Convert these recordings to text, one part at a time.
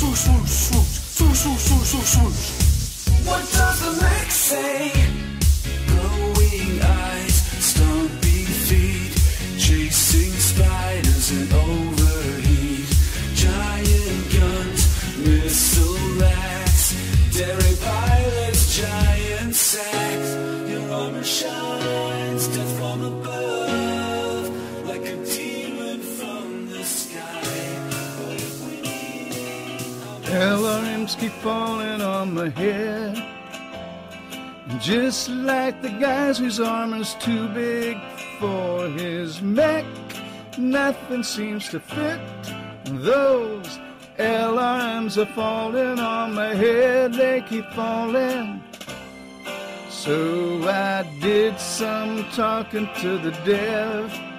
swoosh. Swoosh, swoosh, swoosh, swoosh, swoosh. Swoosh, swoosh. What does the next say? Glowing eyes, stumpy feet, chasing spiders and overheat. Giant guns, missile racks, dairy pilots, giant sacks. Your armor shines, LRMs keep falling on my head. Just like the guys whose armor's too big for his mech, nothing seems to fit. Those LRMs are falling on my head, they keep falling. So I did some talking to the dev.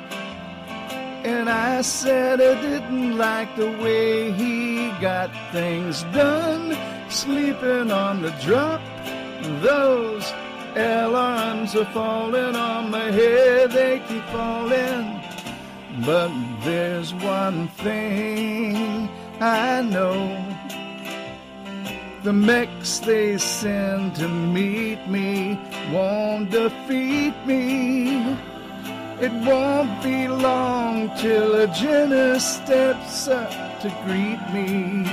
And I said I didn't like the way he got things done, sleeping on the drop. Those LRMs are falling on my head, they keep falling. But there's one thing I know. The mechs they send to meet me won't defeat me. It won't be long till a Jenner steps up to greet me.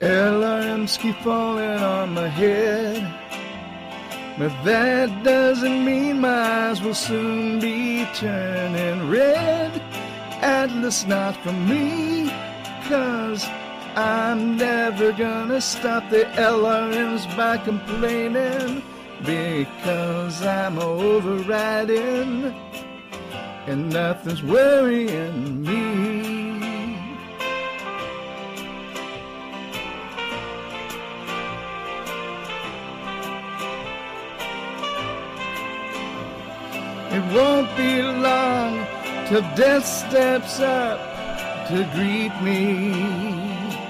LRMs keep falling on my head. But that doesn't mean my eyes will soon be turning red. Atlas not for me, cause I'm never gonna stop the LRMs by complaining. Because I'm overriding, and nothing's worrying me. It won't be long till death steps up to greet me.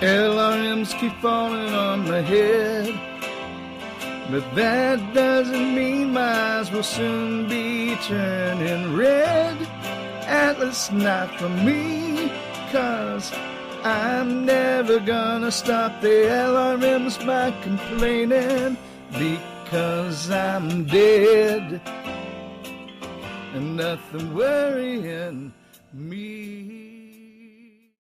LRMs keep falling on my head, but that doesn't mean my eyes will soon be turning red. Atlas not for me, cause I'm never gonna stop the LRMs by complaining because I'm dead and nothing worrying me.